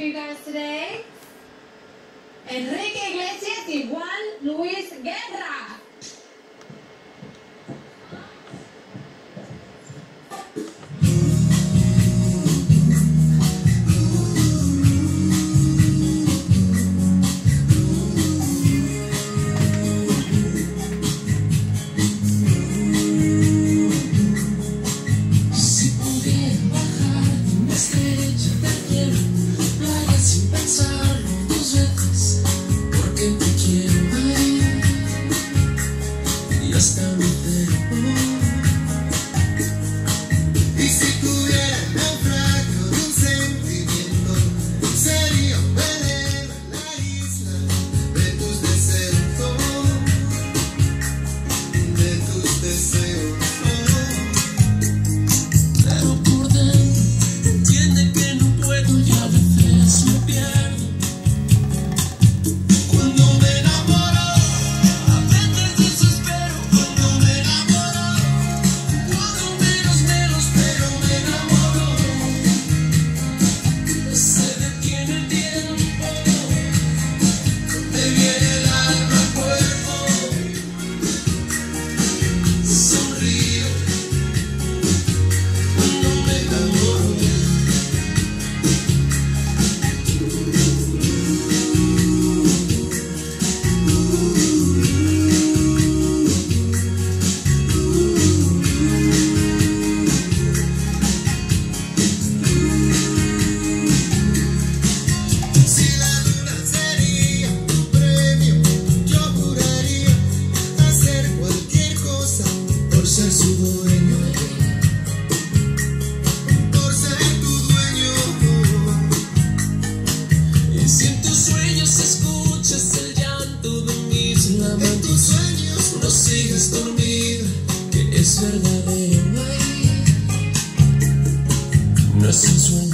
you guys today. Enrique Iglesias y Juan Luis Guerra. So. su dueño. Por ser tu dueño. Y si en tus sueños escuchas el llanto de unir tus sueños no sigues dormir que es verdadero no es un sueño.